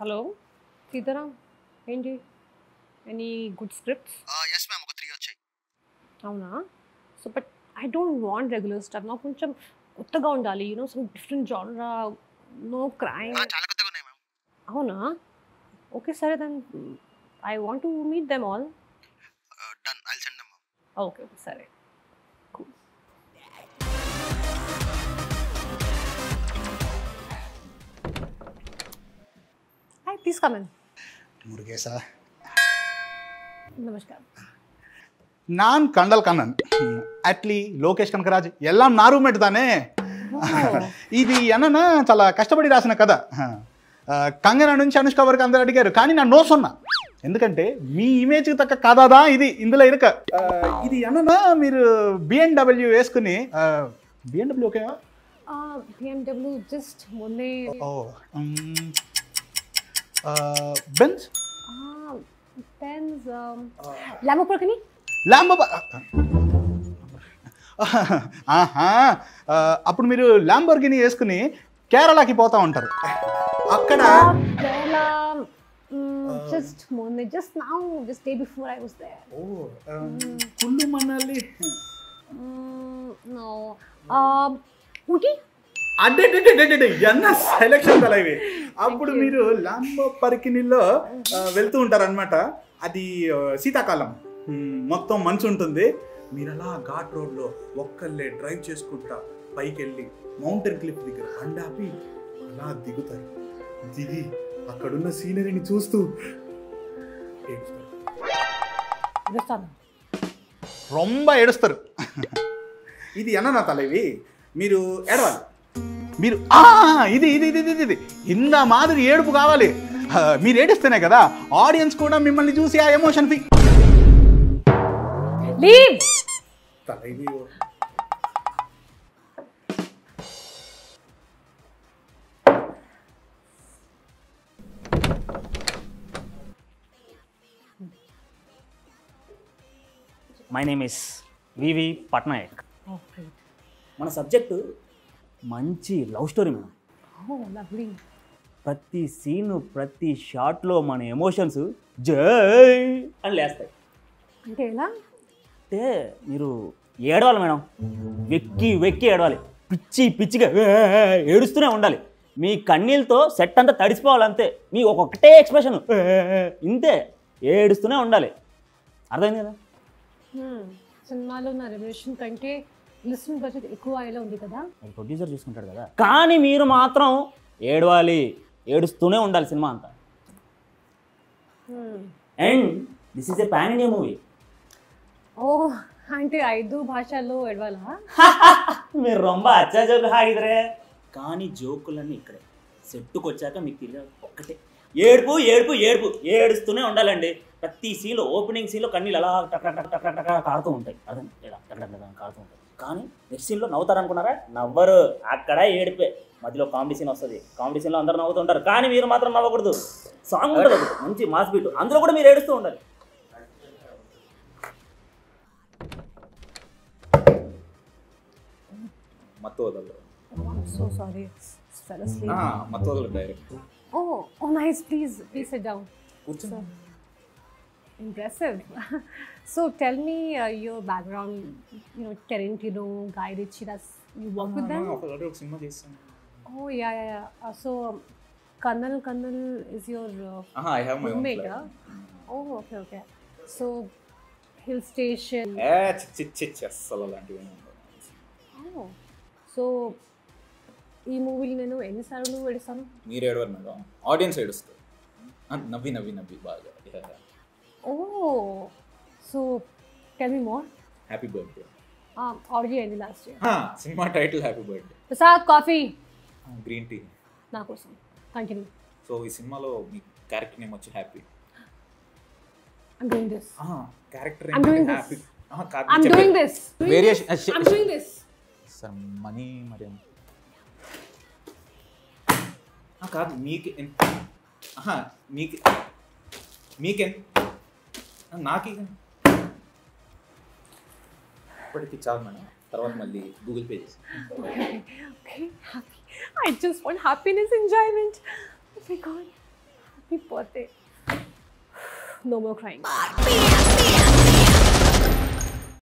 Hello Sitaram ఏంటి? Any good scripts yes ma'am ఒక three వచ్చాయి. అవునా? So but I don't want regular stuff నాకు కొంచెం కొత్తగా ఉండాలి యూనో సమ్ డిఫరెంట్ జానరా నో క్రైమ్ చాలా కొత్తగా ఉన్నాయి మ్యామ్ అవునా? ఓకే సరే then I want to meet them all done I'll send ma'am okay సరే. నాన్ కండల్ నమస్కారం అట్లీ లోకేష్ కనకరాజ్. ఎల్లాం నా రూమ్మేట్ దానే. ఇది అన్న చాలా కష్టపడి రాసిన కథ. కంగన నుంచి అనుష్క వరకు అందరు అడిగారు. కానీ నా నో సొన్నా. ఎందుకంటే మీ ఇమేజ్కి తక్క కథదా ఇది? ఇందులో ఇరక ఇది అన్న మీరు బిఎన్డబ్ల్యూ వేసుకుని B M W okay B M W just oh Benz pens Lamborghini Lambo ఆహా. ఆ, అప్పుడు మీరు ల్యాంబోర్గిని వేసుకుని కేరళకి పోతా ఉంటారు. అక్కడ జస్ట్ మొన్నే just now just day before I was there oh Kullu Manali. No Ooty? అడ్డే ఎన్న సెలక్షన్ ఇవి. అప్పుడు మీరు ల్యాంబో పరికినిలో వెళ్తూ ఉంటారనమాట అది శీతాకాలం. మొత్తం మంచు ఉంటుంది. మీరు అలా ఘాట్ రోడ్లో ఒక్కళ్ళే డ్రైవ్ చేసుకుంటా పైకి వెళ్ళి మౌంటైన్ క్లిఫ్ దగ్గర అండాపి అలా దిగుతారు. దిగి అక్కడున్న సీనరీని చూస్తూ రొంబ ఏడుస్తారు. ఇది అన్న తల ఇవి? మీరు ఏడవాలి? మీరు ఆ ఇది ఇది ఇది ఇది ఇది. ఇంత మాదిరి ఏడుపు కావాలి. మీరు ఏడిస్తేనే కదా ఆడియన్స్ కూడా మిమ్మల్ని చూసి ఆ emotion fee my name is V V Patnaik okay మన సబ్జెక్టు మంచి లవ్ స్టోరీ మేడం. లవ్లీ. ప్రతి సీను ప్రతి షాట్లో మన ఎమోషన్స్ జై అని లేస్తాయి. అంటే ఎలా? అంటే మీరు ఏడవాలి మేడం. వెక్కి వెక్కి ఏడవాలి. పిచ్చి పిచ్చిగా ఏడుస్తూనే ఉండాలి. మీ కన్నీళ్ళతో సెట్ అంతా తడిసిపోవాలి అంతే. మీ ఒక్కొక్కటే ఎక్స్ప్రెషన్. ఇంతే. ఏడుస్తూనే ఉండాలి. అర్థమైంది కదా. సినిమాలో ఉన్న రెవల్యూషన్ కంటే లిసన్ బడ్జెట్ ఎక్కువ అయ్యేలా ఉంది కదా అది ప్రొడ్యూసర్ చూసుకుంటాడు కదా కానీ మీరు మాత్రం ఏడవాలి ఏడుస్తూనే ఉండాలి సినిమా అంతా and this is a pan India movie oh అంటే ఐదు భాషల్లో ఎడవాలా మీరు రొంబ అచ్చా జోకు హాగిదరే కానీ జోకులన్నీ ఇక్కడే సెట్టుకు వచ్చాక మీకు తిరిగి ఒక్కటే ఏడుపు ఏడుపు ఏడుపు ఏడుస్తూనే ఉండాలండి ప్రతి సీన్లో ఓపెనింగ్ సీన్లో కన్నీళ్ళు అలా టక్ టక్ టక్ టక్ టక్ కారుతూ ఉంటాయి అర్థం ఇలా టక్ టక్ టక్ కారుతూ ఉంటాయి కానీ నెక్స్ట్ సీన్లో నవ్వుతారు అనుకున్నారా? నవ్వరు. అక్కడ ఏడిపే. మధ్యలో కామెడీ సీన్ వస్తుంది. కామెడీ సీన్లో అందరూ నవ్వుతుంటారు కానీ మీరు మాత్రం నవ్వకూడదు. సాంగ్ ఉంటుంది ఒకటి, మంచి మాస్ బీట్ అందులో కూడా మీరు ఏడుస్తూ ఉండాలి. మత్తు వదలరు. సో సారీ ఫెల్ అస్లీప్ మత్తు వదలరు direct oh oh nice please please sit down కూర్చో. Impressive so tell me uh, your background you know Tarantino Guy Ritchie that's you work with them already ఒక సినిమా చేస్తాను oh yeah yeah, yeah. Uh, so Kannal Kannal is your uh, I have my own roommate huh? oh okay okay so hill station ఏ చిచ్చి చిచ్చి అస్సలు అలాంటివి ఏమీ ఉండవు. oh so ఈ మూవీని నేను ఎన్నిసార్లు పెడతాను మీరు ఏడవరు మేడం ఆడియన్స్ ఏడుస్తారు ఆ, నవ్వి నవ్వి నవ్వి బాగా ఓ so tell me more happy birthday audio అయింది last year cinema title happy birthday Prasad coffee green tea నా కోసం కంటిన్యూ సో ఈ సినిమాలో మీ క్యారెక్టర్ నేమ్ వచ్చి happy I'm doing this. Character I'm doing this. Happy I'm doing this. Doing Variation- this. uh, sh- I'm doing this. Sir money మరి ఎంత? ఆ, కాదు మీకు ఎంత ఆహా, మీకు మీకెంత నాకు ఇప్పటికి చాలు మేడం తర్వాత మళ్ళీ గూగుల్ పే చేసి Okay, okay. Happy. I just want happiness, enjoyment. Oh my god. మీ పోతే నో మోర్ క్రైమ్